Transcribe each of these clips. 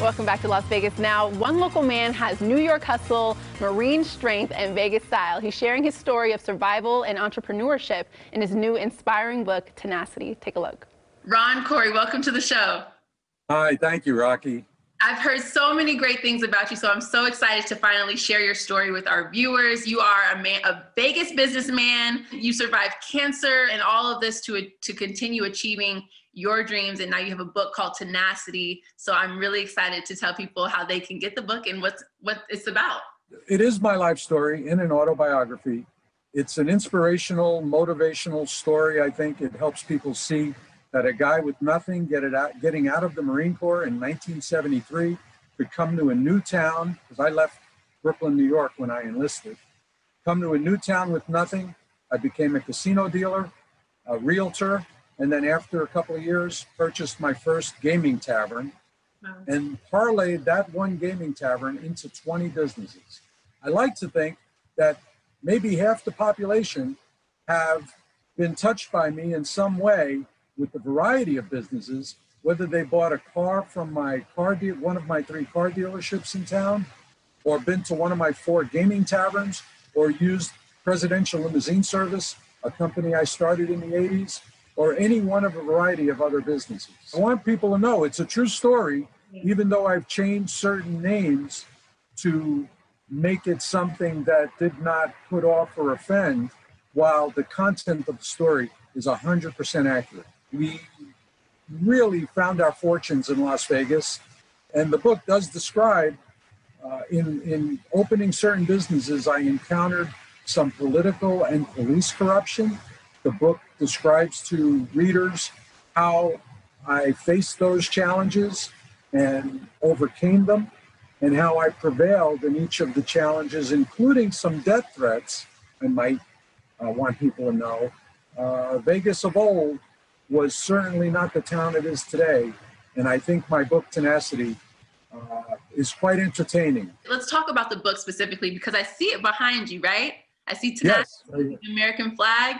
Welcome back to Las Vegas Now. One local man has New York hustle, marine strength, and Vegas style. He's sharing his story of survival and entrepreneurship in his new inspiring book, Tenacity. Take a look. Ron Coury, welcome to the show. Hi, thank you, Rocky. I've heard so many great things about you, so I'm so excited to finally share your story with our viewers. You are a man, a Vegas businessman. You survived cancer and all of this to to continue achieving your dreams, and now you have a book called Tenacity. So I'm really excited to tell people how they can get the book and what's what it's about. It is my life story in an autobiography. It's an inspirational, motivational story. I think it helps people see that a guy with nothing get it out, getting out of the Marine Corps in 1973 could come to a new town, because I left Brooklyn, New York when I enlisted. Come to a new town with nothing. I became a casino dealer, a realtor, and then after a couple of years, purchased my first gaming tavern wow. and parlayed that one gaming tavern into 20 businesses. I like to think that maybe half the population have been touched by me in some way with a variety of businesses, whether they bought a car from my car deal, one of my three car dealerships in town, or been to one of my four gaming taverns, or used Presidential Limousine Service, a company I started in the 80s, or any one of a variety of other businesses. I want people to know it's a true story, even though I've changed certain names to make it something that did not put off or offend, while the content of the story is 100% accurate we really found our fortunes in Las Vegas. And the book does describe, uh, in, in opening certain businesses, I encountered some political and police corruption. The book describes to readers how I faced those challenges and overcame them, and how I prevailed in each of the challenges, including some death threats. I might uh, want people to know. Uh, Vegas of old was certainly not the town it is today. And I think my book, Tenacity, uh, is quite entertaining. Let's talk about the book specifically because I see it behind you, right? I see Tenacity, yes. the American flag.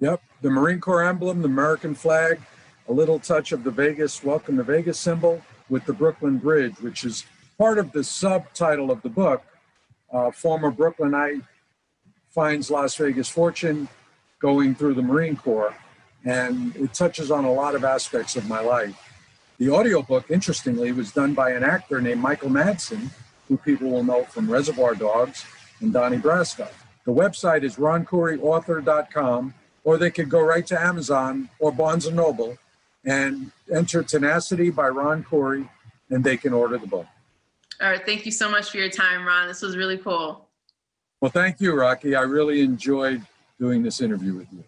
Yep, the Marine Corps emblem, the American flag, a little touch of the Vegas, welcome to Vegas symbol with the Brooklyn Bridge, which is part of the subtitle of the book. Uh, former Brooklynite finds Las Vegas fortune going through the Marine Corps and it touches on a lot of aspects of my life. The audiobook, interestingly, was done by an actor named Michael Madsen, who people will know from Reservoir Dogs and Donnie Brasco. The website is roncouryauthor.com, or they could go right to Amazon or Barnes & Noble and enter Tenacity by Ron Coury, and they can order the book. All right, thank you so much for your time, Ron. This was really cool. Well, thank you, Rocky. I really enjoyed doing this interview with you.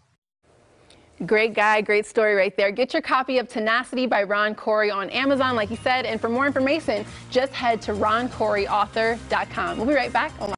Great guy, great story right there. Get your copy of Tenacity by Ron Coury on Amazon, like he said. And for more information, just head to roncouryauthor.com. We'll be right back on